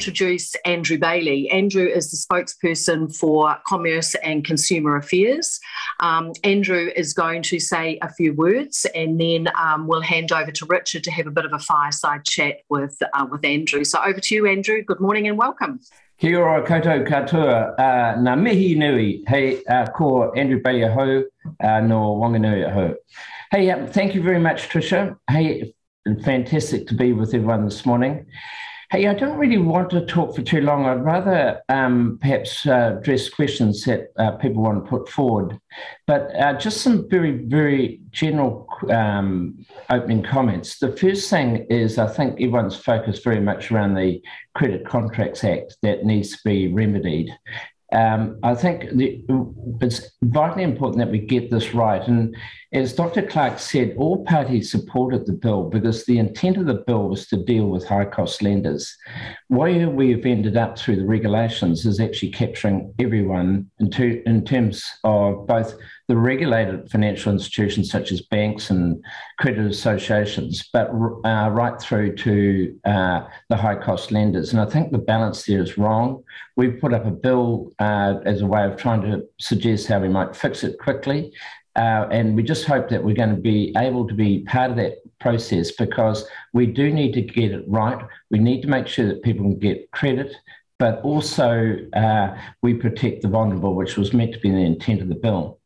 introduce Andrew Bayly. Andrew is the spokesperson for Commerce and Consumer Affairs. Um, Andrew is going to say a few words and then um, we'll hand over to Richard to have a bit of a fireside chat with, uh, with Andrew. So over to you, Andrew. Good morning and welcome. Kia ora koutou katoa, uh, ngā mihi nui, hei uh, ko Andrew Bayly ahau, uh, no Wanganui ahau. Hey, um, thank you very much, Tricia. Hey, fantastic to be with everyone this morning. Hey, I don't really want to talk for too long. I'd rather um, perhaps uh, address questions that uh, people want to put forward. But uh, just some very, very general um, opening comments. The first thing is I think everyone's focused very much around the Credit Contracts Act that needs to be remedied. Um, I think the, it's vitally important that we get this right. And as Dr. Clark said, all parties supported the bill because the intent of the bill was to deal with high cost lenders. Where we have ended up through the regulations is actually capturing everyone in, to, in terms of both the regulated financial institutions such as banks and credit associations, but uh, right through to uh, the high cost lenders. And I think the balance there is wrong. We've put up a bill uh, as a way of trying to suggest how we might fix it quickly. Uh, and we just hope that we're going to be able to be part of that process because we do need to get it right. We need to make sure that people can get credit, but also uh, we protect the vulnerable, which was meant to be the intent of the bill.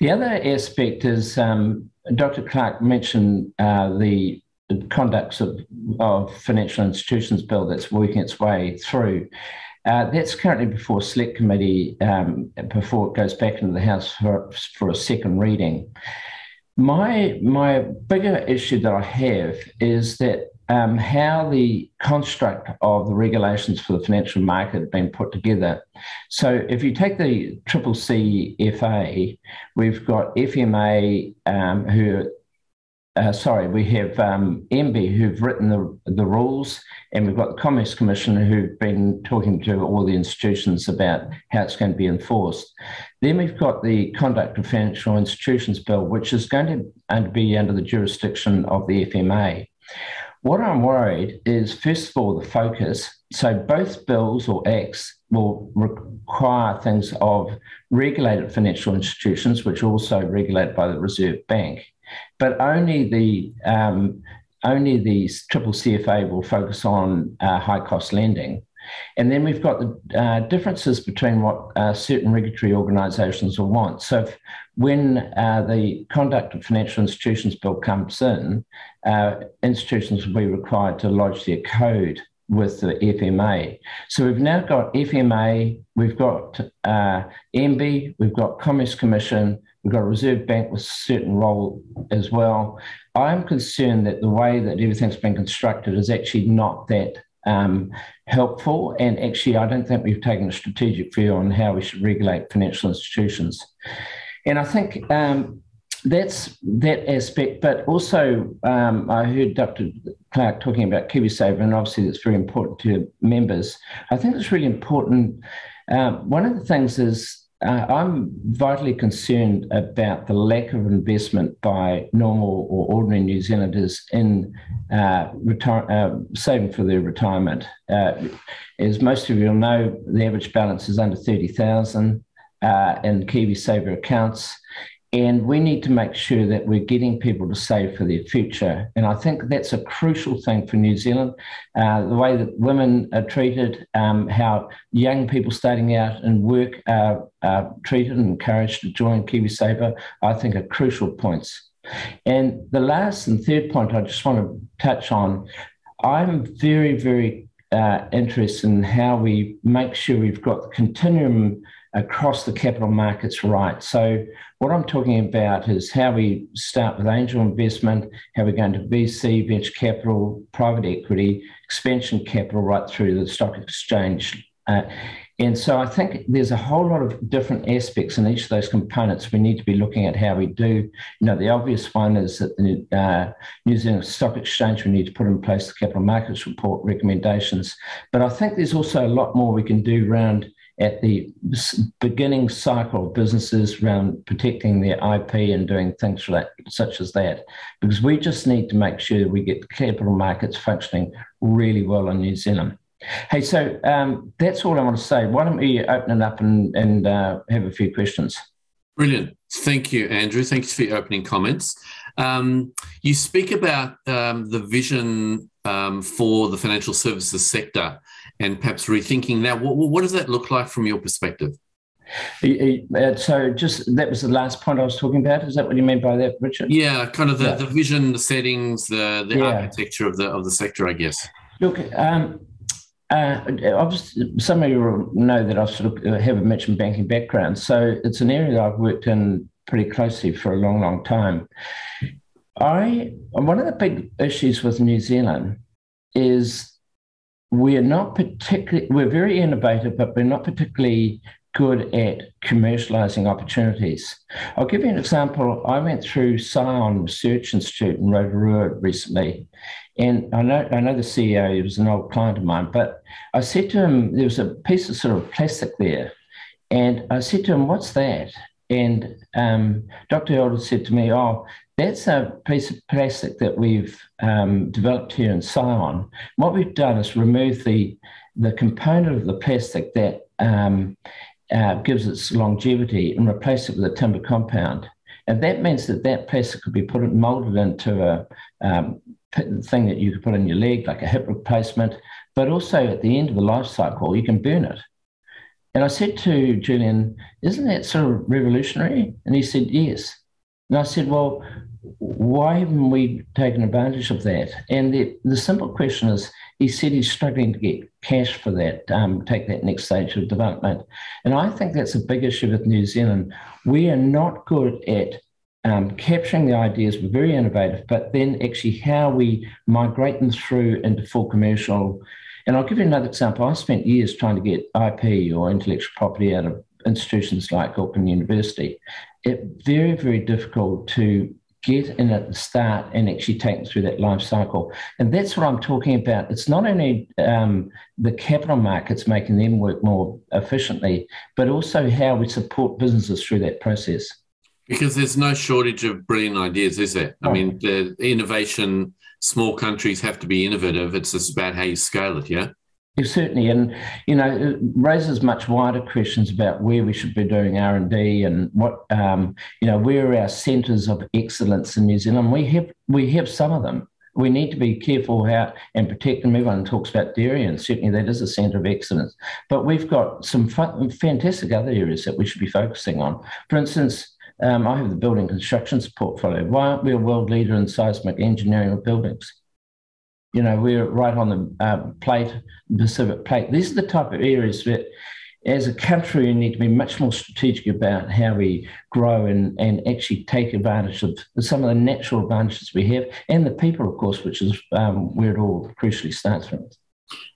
The other aspect is um, Dr. Clark mentioned uh, the, conducts of, of financial institutions bill that's working its way through. Uh, that's currently before select committee um, before it goes back into the House for, for a second reading. My my bigger issue that I have is that um, how the construct of the regulations for the financial market have been put together. So, if you take the Triple C FA, we've got FMA um, who, uh, sorry, we have um, MB who've written the, the rules, and we've got the Commerce Commission who've been talking to all the institutions about how it's going to be enforced. Then we've got the Conduct of Financial Institutions Bill, which is going to be under the jurisdiction of the FMA. What I'm worried is, first of all, the focus. So both bills or acts will require things of regulated financial institutions, which are also regulated by the Reserve Bank, but only the um, only the triple CFA will focus on uh, high cost lending. And then we've got the uh, differences between what uh, certain regulatory organisations will want. So, if, when uh, the Conduct of Financial Institutions Bill comes in, uh, institutions will be required to lodge their code with the FMA. So we've now got FMA, we've got uh, MB, we've got Commerce Commission, we've got a Reserve Bank with a certain role as well. I'm concerned that the way that everything's been constructed is actually not that um, helpful. And actually, I don't think we've taken a strategic view on how we should regulate financial institutions. And I think um, that's that aspect. But also, um, I heard Dr. Clark talking about KiwiSaver, and obviously that's very important to members. I think it's really important. Uh, one of the things is uh, I'm vitally concerned about the lack of investment by normal or ordinary New Zealanders in uh, retire, uh, saving for their retirement. Uh, as most of you will know, the average balance is under 30,000 uh, in KiwiSaver accounts. And we need to make sure that we're getting people to save for their future. And I think that's a crucial thing for New Zealand. Uh, the way that women are treated, um, how young people starting out in work are, are treated and encouraged to join KiwiSaver, I think are crucial points. And the last and third point I just want to touch on I'm very, very uh, interested in how we make sure we've got the continuum across the capital markets right. So, what I'm talking about is how we start with angel investment, how we're going to VC, venture capital, private equity, expansion capital, right through the stock exchange. Uh, and so I think there's a whole lot of different aspects in each of those components we need to be looking at how we do. You know, the obvious one is that the uh, New Zealand Stock Exchange, we need to put in place the capital markets report recommendations. But I think there's also a lot more we can do around at the beginning cycle of businesses around protecting their IP and doing things like, such as that, because we just need to make sure we get capital markets functioning really well in New Zealand. Hey, so um, that's all I want to say. Why don't we open it up and, and uh, have a few questions? Brilliant. Thank you, Andrew. Thanks for your opening comments. Um, you speak about um, the vision um, for the financial services sector and perhaps rethinking that. What, what, does that look like from your perspective? Uh, so, just that was the last point I was talking about. Is that what you mean by that, Richard? Yeah, kind of the, yeah. the vision, the settings, the the yeah. architecture of the of the sector, I guess. Look, um, uh, obviously, some of you know that I sort of have a merchant banking background, so it's an area that I've worked in pretty closely for a long, long time. I one of the big issues with New Zealand is we're not particularly we're very innovative, but we're not particularly good at commercializing opportunities. I'll give you an example. I went through Scion Research Institute in Rotorua recently, and I know I know the CEO, he was an old client of mine, but I said to him, there was a piece of sort of plastic there. And I said to him, What's that? And um, Dr. Elder said to me, Oh, that's a piece of plastic that we've um, developed here in Scion. What we've done is remove the, the component of the plastic that um, uh, gives its longevity and replace it with a timber compound. And that means that that plastic could be put and molded into a um, thing that you could put in your leg, like a hip replacement. But also at the end of the life cycle, you can burn it. And I said to Julian, Isn't that sort of revolutionary? And he said, Yes. And I said, Well, why haven't we taken advantage of that? And the, the simple question is, he said he's struggling to get cash for that, um, take that next stage of development. And I think that's a big issue with New Zealand. We are not good at um, capturing the ideas, we're very innovative, but then actually how we migrate them through into full commercial. And I'll give you another example. I spent years trying to get IP or intellectual property out of institutions like Auckland University. It's very, very difficult to get in at the start and actually take them through that life cycle. And that's what I'm talking about. It's not only um, the capital markets making them work more efficiently, but also how we support businesses through that process. Because there's no shortage of brilliant ideas, is there? I mean, the innovation, small countries have to be innovative. It's just about how you scale it, yeah? Certainly, and you know, it raises much wider questions about where we should be doing R and D and what um, you know, where are our centres of excellence in New Zealand? We have we have some of them. We need to be careful how and protect them. Everyone talks about dairy, and certainly that is a centre of excellence. But we've got some fantastic other areas that we should be focusing on. For instance, um, I have the building constructions portfolio. Why aren't we a world leader in seismic engineering of buildings? You know, we're right on the uh, plate, Pacific plate. These are the type of areas that, as a country, we need to be much more strategic about how we grow and, and actually take advantage of some of the natural advantages we have and the people, of course, which is um, where it all crucially starts from.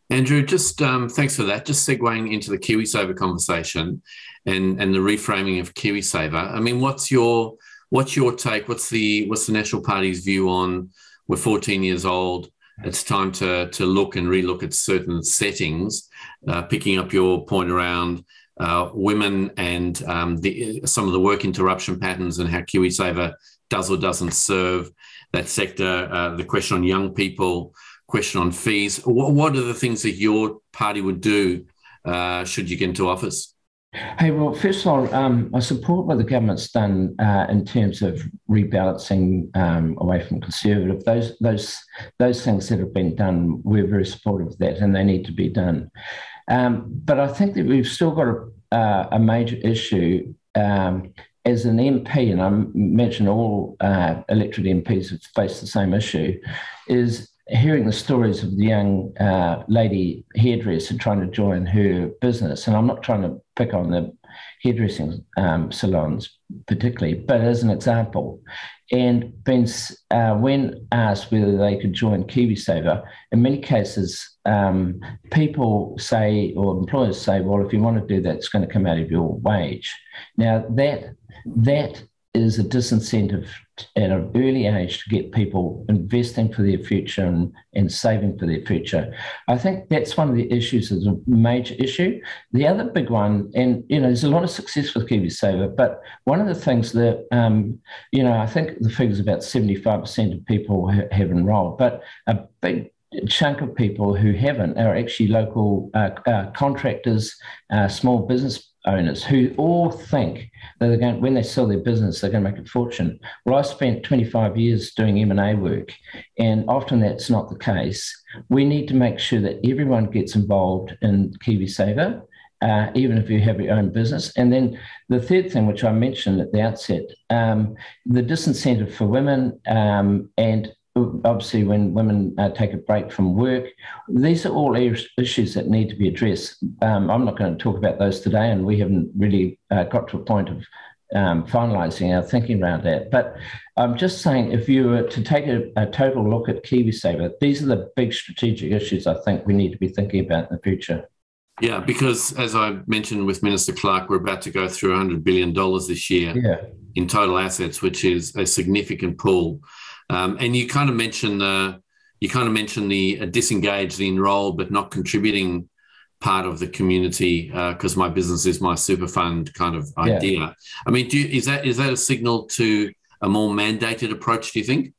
Andrew, just um, thanks for that. Just segueing into the KiwiSaver conversation and, and the reframing of KiwiSaver. I mean, what's your what's your take? What's the what's the National Party's view on we're 14 years old? It's time to to look and relook at certain settings. Uh, picking up your point around uh, women and um, the, some of the work interruption patterns and how KiwiSaver does or doesn't serve that sector. Uh, the question on young people question on fees. What, what are the things that your party would do uh, should you get into office? Hey, well, first of all, um, I support what the government's done uh, in terms of rebalancing um, away from conservative. Those those those things that have been done, we're very supportive of that, and they need to be done. Um, but I think that we've still got a, uh, a major issue um, as an MP, and I mentioned all uh, elected MPs have faced the same issue, is hearing the stories of the young uh, lady hairdresser trying to join her business, and I'm not trying to pick on the hairdressing um, salons particularly, but as an example, and been, uh, when asked whether they could join KiwiSaver, in many cases, um, people say or employers say, "Well, if you want to do that, it's going to come out of your wage." Now that that is a disincentive at an early age to get people investing for their future and, and saving for their future. I think that's one of the issues is a major issue. The other big one, and you know, there's a lot of success with KiwiSaver, but one of the things that um, you know, I think the figure is about 75% of people ha- have enrolled, but a big chunk of people who haven't are actually local uh, uh, contractors, uh, small business owners who all think that they're going when they sell their business they're going to make a fortune. Well, I spent 25 years doing M&A work, and often that's not the case. We need to make sure that everyone gets involved in KiwiSaver. Uh, even if you have your own business. And then the third thing, which I mentioned at the outset, um, the disincentive for women um, and obviously when women uh, take a break from work these are all issues that need to be addressed um, i'm not going to talk about those today and we haven't really uh, got to a point of um, finalising our thinking around that but i'm just saying if you were to take a, a, total look at kiwisaver these are the big strategic issues i think we need to be thinking about in the future yeah, because as I mentioned with Minister Clark, we're about to go through $100 billion this year yeah. in total assets, which is a significant pool. Um, and you kind of mentioned the you kind of mentioned the uh, disengaged, the enrolled, but not contributing part of the community because uh, my business is my super fund kind of idea. Yeah. I mean, you, is that is that a signal to a more mandated approach? Do you think?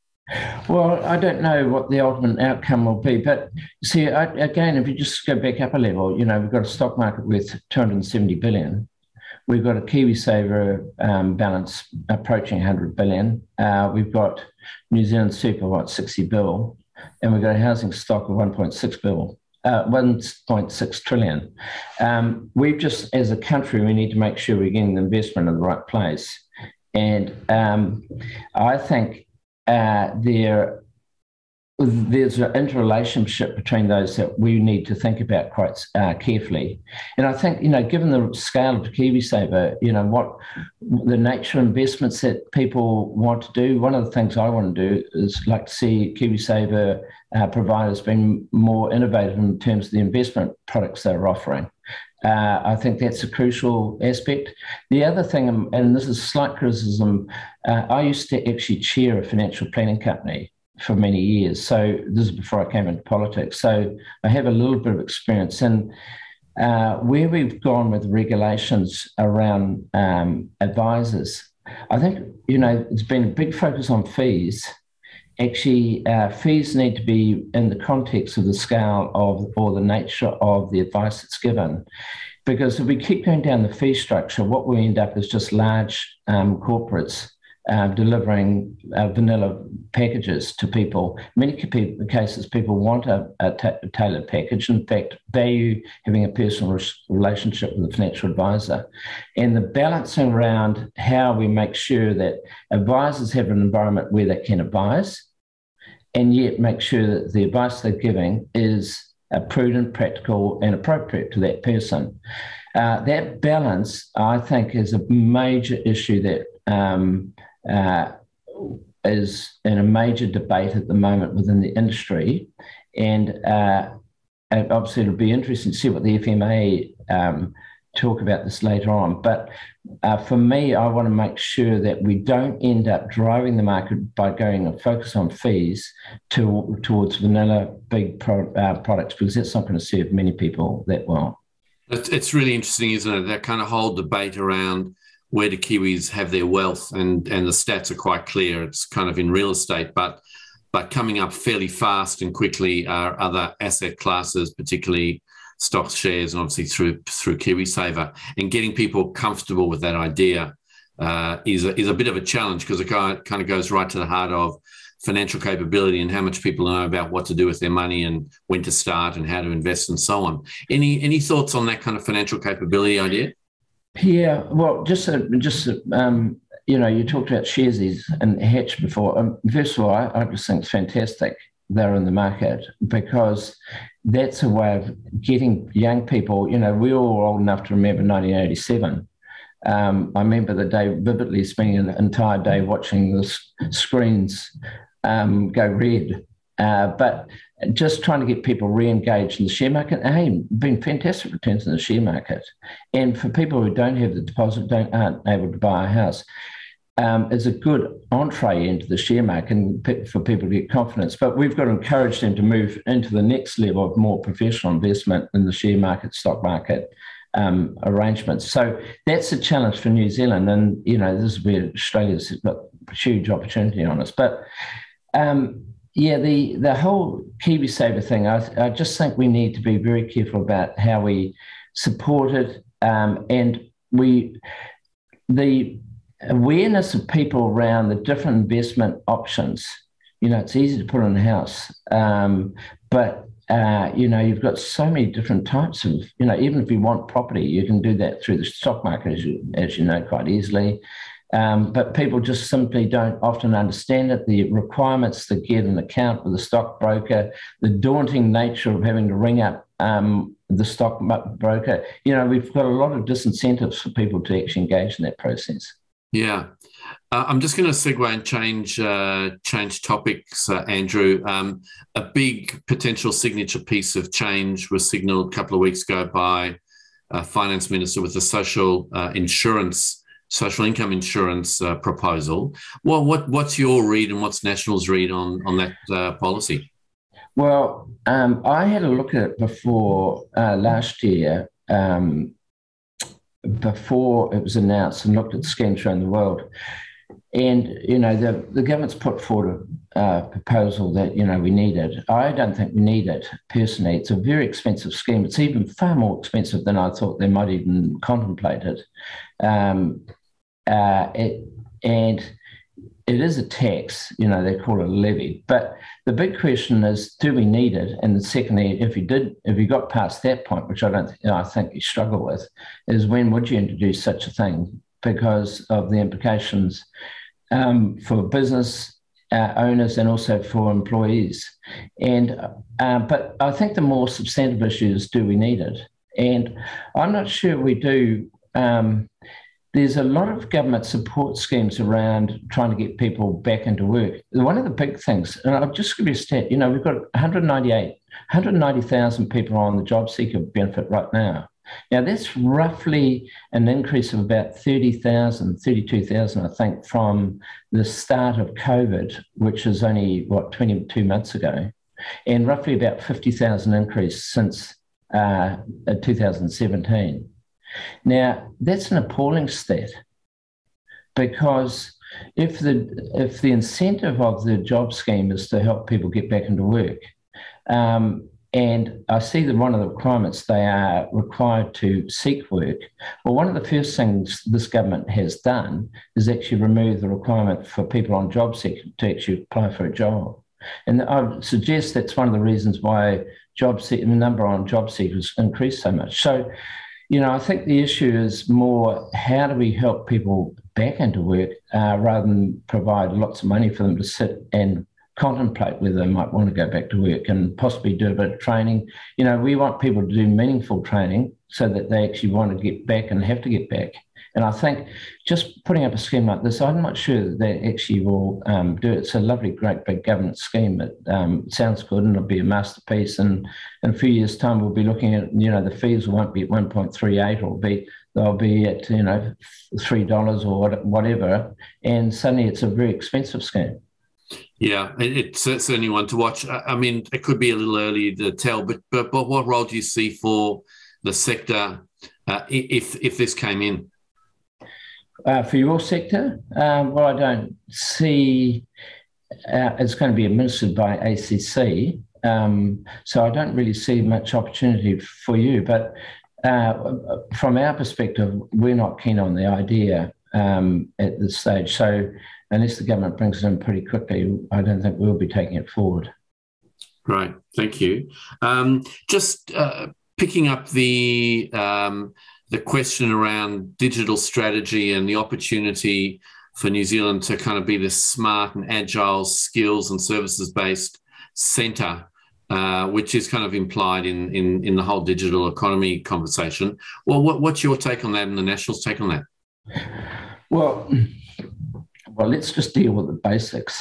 Well, I don't know what the ultimate outcome will be, but see, I, again, if you just go back up a level, you know, we've got a stock market with 270 billion. We've got a KiwiSaver um, balance approaching 100 billion. Uh, we've got New Zealand Super, what, 60 bill, and we've got a housing stock of 1.6 bill. Uh, 1.6 trillion. Um, we've just, as a country, we need to make sure we're getting the investment in the right place. And um, I think uh, there there's an interrelationship between those that we need to think about quite uh, carefully. And I think, you know, given the scale of KiwiSaver, you know, what the nature of investments that people want to do, one of the things I want to do is like to see KiwiSaver uh, providers being more innovative in terms of the investment products they're offering. Uh, I think that's a crucial aspect. The other thing, um, and this is slight criticism, uh, I used to actually chair a financial planning company for many years. So this is before I came into politics. So I have a little bit of experience. And uh, where we've gone with regulations around um, advisors, I think, you know, it's been a big focus on fees. Actually, uh, fees need to be in the context of the scale of or the nature of the advice that's given. Because if we keep going down the fee structure, what we end up is just large um, corporates uh, delivering uh, vanilla packages to people. Many cases, people want a, a, tailored package. In fact, value having a personal relationship with a financial advisor. And the balancing around how we make sure that advisors have an environment where they can advise and yet make sure that the advice they're giving is uh, prudent, practical, and appropriate to that person. Uh, that balance, I think, is a major issue that um, uh, is in a major debate at the moment within the industry. And uh, obviously, it'll be interesting to see what the FMA um, talk about this later on. But uh, for me, I want to make sure that we don't end up driving the market by going and focus on fees to, towards vanilla big pro, uh, products because that's not going to serve many people that well. It's really interesting, isn't it? That kind of whole debate around where do Kiwis have their wealth, and and the stats are quite clear. It's kind of in real estate, but but coming up fairly fast and quickly are other asset classes, particularly stocks, shares, and obviously through through KiwiSaver. And getting people comfortable with that idea uh, is a, is a bit of a challenge because it kind of goes right to the heart of financial capability and how much people know about what to do with their money and when to start and how to invest and so on. Any any thoughts on that kind of financial capability idea? Yeah, well, just uh, just um, you know, you talked about Sharesies and Hatch before. Um, first of all, I, I just think it's fantastic they're in the market because that's a way of getting young people. You know, we're all old enough to remember 1987. Um, I remember the day vividly spending an entire day watching the screens um, go red. Uh, but just trying to get people re-engaged in the share market. Hey, been fantastic returns in the share market, and for people who don't have the deposit, don't aren't able to buy a house, um, is a good entree into the share market and for people to get confidence. But we've got to encourage them to move into the next level of more professional investment in the share market, stock market. Um, arrangements. So that's a challenge for New Zealand, and you know this is where Australia's got huge opportunity on us. But um, yeah, the the whole KiwiSaver thing, I, I just think we need to be very careful about how we support it, um, and we the awareness of people around the different investment options. You know, it's easy to put in a house, um, but uh, you know, you've got so many different types of, you know, even if you want property, you can do that through the stock market, as you, as you know, quite easily. Um, but people just simply don't often understand it. The requirements to get an account with a stockbroker, the daunting nature of having to ring up um, the stockbroker. You know, we've got a lot of disincentives for people to actually engage in that process. Yeah, uh, I'm just going to segue and change uh, change topics, uh, Andrew. Um, a big potential signature piece of change was signalled a couple of weeks ago by a finance minister with a social uh, insurance, social income insurance uh, proposal. Well, what what's your read and what's National's read on on that uh, policy? Well, um, I had a look at it before last year. Um, before it was announced and looked at the schemes around the world. And, you know, the, the government's put forward a uh, proposal that, you know, we need it. I don't think we need it personally. It's a very expensive scheme. It's even far more expensive than I thought they might even contemplate it. Um, uh, it and it is a tax, you know, they call it a levy. But the big question is, do we need it? And secondly, if you did, if you got past that point, which I don't, you know, I think you struggle with, is when would you introduce such a thing? Because of the implications um, for business uh, owners and also for employees. And uh, but I think the more substantive issue is, do we need it? And I'm not sure we do. Um, there's a lot of government support schemes around trying to get people back into work. One of the big things, and I'll just give you a stat, you know, we've got 198, 190,000 people on the job seeker benefit right now. Now, that's roughly an increase of about 30,000, 32,000, I think, from the start of COVID, which is only, what, 22 months ago, and roughly about 50,000 increase since uh, 2017. Now, that's an appalling stat because if the if the incentive of the job scheme is to help people get back into work, um, and I see that one of the requirements they are required to seek work. Well, one of the first things this government has done is actually remove the requirement for people on job seek to actually apply for a job. And I would suggest that's one of the reasons why job the number on job seekers increased so much. So you know, I think the issue is more how do we help people back into work uh, rather than provide lots of money for them to sit and contemplate whether they might want to go back to work and possibly do a bit of training. You know, we want people to do meaningful training so that they actually want to get back and have to get back. And I think just putting up a scheme like this, I'm not sure that they actually will um, do it. It's a lovely, great big governance scheme. It um, sounds good and it'll be a masterpiece. And in a few years' time, we'll be looking at, you know, the fees won't be at 1.38 or be they'll be at, you know, $3 or whatever. And suddenly it's a very expensive scheme. Yeah, it's certainly one to watch. I mean, it could be a little early to tell, but but, but what role do you see for the sector uh, if if this came in? Uh, for your sector, um, well, I don't see uh, it's going to be administered by ACC, um, so I don't really see much opportunity for you. But uh, from our perspective, we're not keen on the idea um, at this stage. So unless the government brings it in pretty quickly, I don't think we'll be taking it forward. Right, thank you. Um, just uh, picking up the um, the question around digital strategy and the opportunity for New Zealand to kind of be this smart and agile skills and services based centre, uh, which is kind of implied in, in, in the whole digital economy conversation. Well, what, what's your take on that and the Nationals' take on that? Well, well, let's just deal with the basics.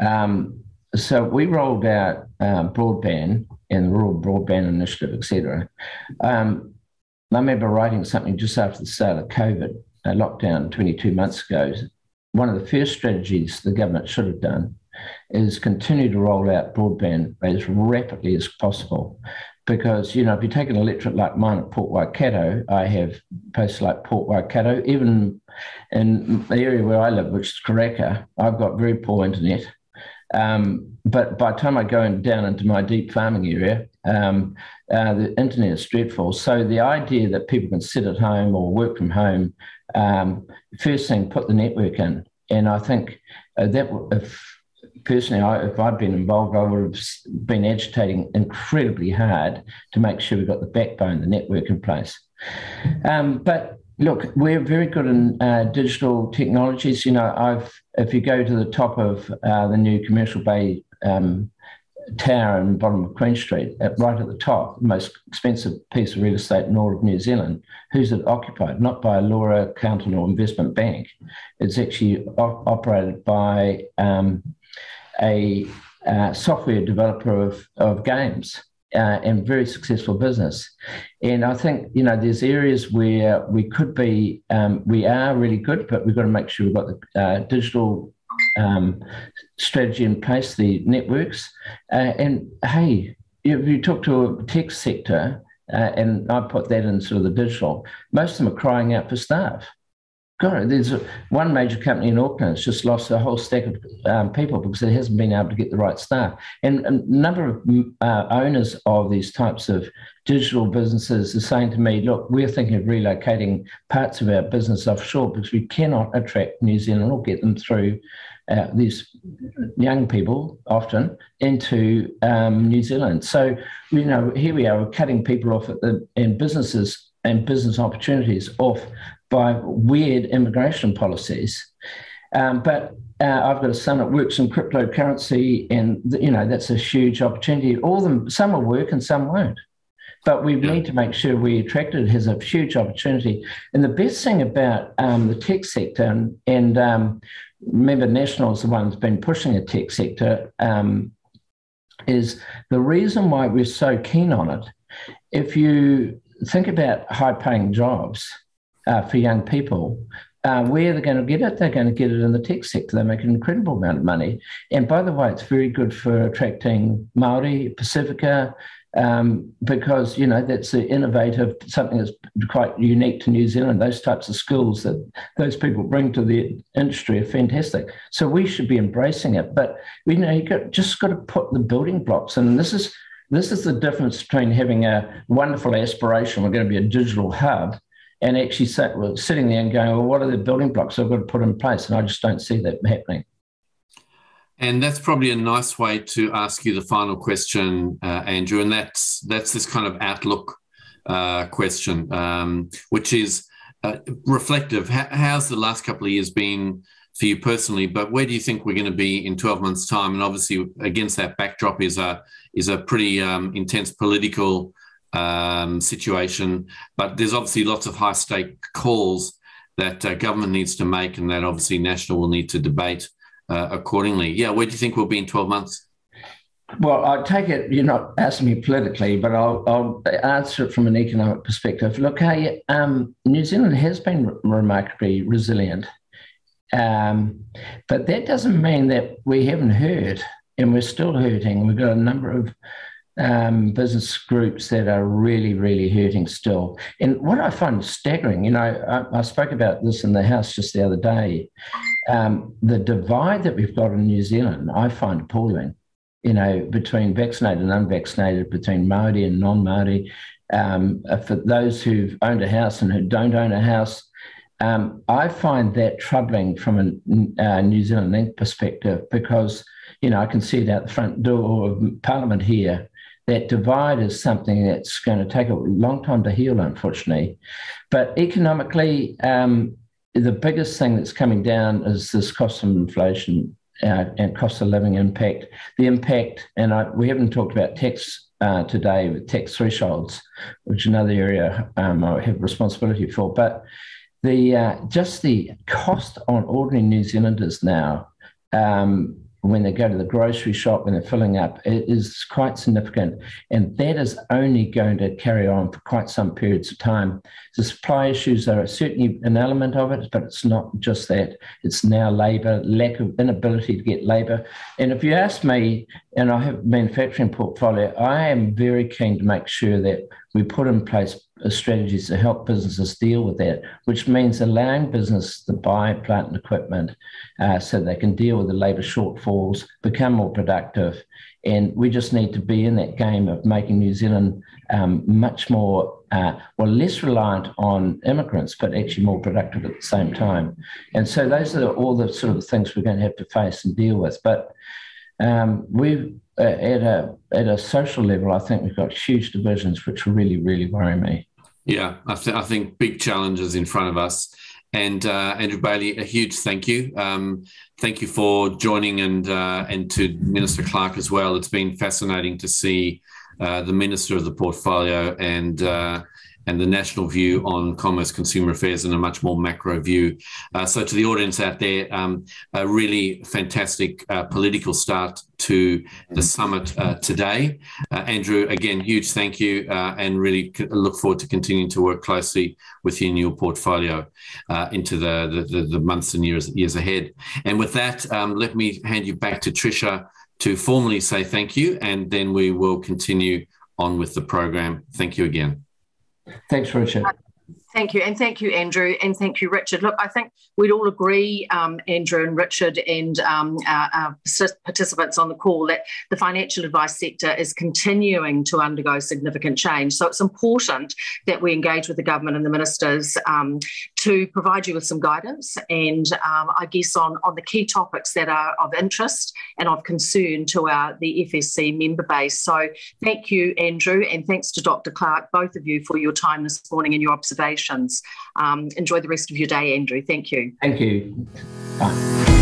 Um, so we rolled out uh, broadband and rural broadband initiative, etc. Um, I remember writing something just after the start of COVID, lockdown 22 months ago. One of the first strategies the government should have done is continue to roll out broadband as rapidly as possible. Because, you know, if you take an electorate like mine at Port Waikato, I have places like Port Waikato, even in the area where I live, which is Karaka, I've got very poor internet. Um, but by the time I go in, down into my deep farming area, um, uh, the internet is dreadful. So the idea that people can sit at home or work from home, um, first thing, put the network in. And I think uh, that if personally, I, if I'd been involved, I would have been agitating incredibly hard to make sure we got the backbone, the network in place. Um, but look, we're very good in uh, digital technologies. You know, I've if you go to the top of uh, the new Commercial Bay um, tower in the bottom of Queen Street, at, right at the top, the most expensive piece of real estate in all of New Zealand. Who's it occupied? Not by a lawyer, accountant, or investment bank. It's actually op- operated by um, a uh, software developer of, of games. Uh, and very successful business. And I think you know there's areas where we could be, um, we are really good, but we've got to make sure we've got the uh, digital um, strategy in place, the networks. Uh, and hey, if you talk to a tech sector, uh, and I put that in sort of the digital, most of them are crying out for staff. God, there's one major company in Auckland that's just lost a whole stack of um, people because it hasn't been able to get the right staff. And a number of uh, owners of these types of digital businesses are saying to me, look, we're thinking of relocating parts of our business offshore because we cannot attract New Zealand or get them through uh, these young people often into um, New Zealand. So, you know, here we are, we're cutting people off at the, and businesses and business opportunities off by weird immigration policies. Um, but uh, I've got a son that works in cryptocurrency, and you know that's a huge opportunity. All them, some will work and some won't. But we yeah. need to make sure we attract it has a huge opportunity. And the best thing about um, the tech sector, and, and um, remember, National is the one that's been pushing the tech sector, um, is the reason why we're so keen on it. If you think about high paying jobs, uh, for young people. Uh, where they're going to get it, they're going to get it in the tech sector. They make an incredible amount of money. And by the way, it's very good for attracting Maori, Pacifica, um, because you know that's the innovative something that's quite unique to New Zealand. Those types of skills that those people bring to the industry are fantastic. So we should be embracing it. But you know, you got, just got to put the building blocks, and this is this is the difference between having a wonderful aspiration. We're going to be a digital hub and actually sat, well, sitting there and going, well, what are the building blocks I've got to put in place? And I just don't see that happening. And that's probably a nice way to ask you the final question, uh, Andrew, and that's that's this kind of outlook uh, question, um, which is uh, reflective. How, how's the last couple of years been for you personally? But where do you think we're going to be in twelve months' time? And obviously, against that backdrop is a is a pretty um, intense political um, situation. But there's obviously lots of high stake calls that uh, government needs to make, and that obviously national will need to debate uh, accordingly. Yeah, where do you think we'll be in 12 months? Well, I take it you're not asking me politically, but I'll, I'll answer it from an economic perspective. Look, hey, um, New Zealand has been remarkably resilient, um, but that doesn't mean that we haven't heard, and we're still hurting. We've got a number of um, business groups that are really, really hurting still. And what I find staggering, you know, I, I spoke about this in the House just the other day. Um, the divide that we've got in New Zealand, I find appalling. You know, between vaccinated and unvaccinated, between Maori and non-Maori. Um, for those who've owned a house and who don't own a house, um, I find that troubling from a uh, New Zealand perspective because you know I can see it out the front door of Parliament here that divide is something that's going to take a long time to heal, unfortunately. But economically, um, the biggest thing that's coming down is this cost of inflation uh, and cost of living impact. The impact, and I, we haven't talked about tax uh, today with tax thresholds, which is another area um, I have responsibility for. But the uh, just the cost on ordinary New Zealanders now um, when they go to the grocery shop when they're filling up it is quite significant. And that is only going to carry on for quite some periods of time the supply issues are certainly an element of it but it's not just that it's now labor lack of inability to get labor and if you ask me and i have manufacturing portfolio i am very keen to make sure that we put in place strategies to help businesses deal with that, which means allowing business to buy plant and equipment uh, so they can deal with the labour shortfalls, become more productive. And we just need to be in that game of making New Zealand um, much more, uh, well, less reliant on immigrants, but actually more productive at the same time. And so those are all the sort of things we're going to have to face and deal with. But um, we uh, at a at a social level, I think we've got huge divisions, which really, really worry me. Yeah, I, th- I think big challenges in front of us. And uh, Andrew Bayly, a huge thank you. Um, thank you for joining, and uh, and to Minister Clark as well. It's been fascinating to see uh, the Minister of the Portfolio and uh, and the national view on commerce, consumer affairs, and a much more macro view. Uh, so, to the audience out there, um, a really fantastic uh, political start to the summit uh, today. Uh, Andrew, again, huge thank you, uh, and really look forward to continuing to work closely with you in your portfolio uh, into the, the, the, months and years, years ahead. And with that, um, let me hand you back to Tricia to formally say thank you, and then we will continue on with the program. Thank you again. Thanks, Richard. Thank you. And thank you, Andrew. And thank you, Richard. Look, I think we'd all agree, um, Andrew and Richard and um, our, our, participants on the call, that the financial advice sector is continuing to undergo significant change. So it's important that we engage with the government and the ministers um, to provide you with some guidance and um, I guess on, on the key topics that are of interest and of concern to our the FSC member base. So thank you, Andrew, and thanks to Dr. Clark, both of you, for your time this morning and your observations. Um, enjoy the rest of your day, Andrew. Thank you. Thank you. Bye.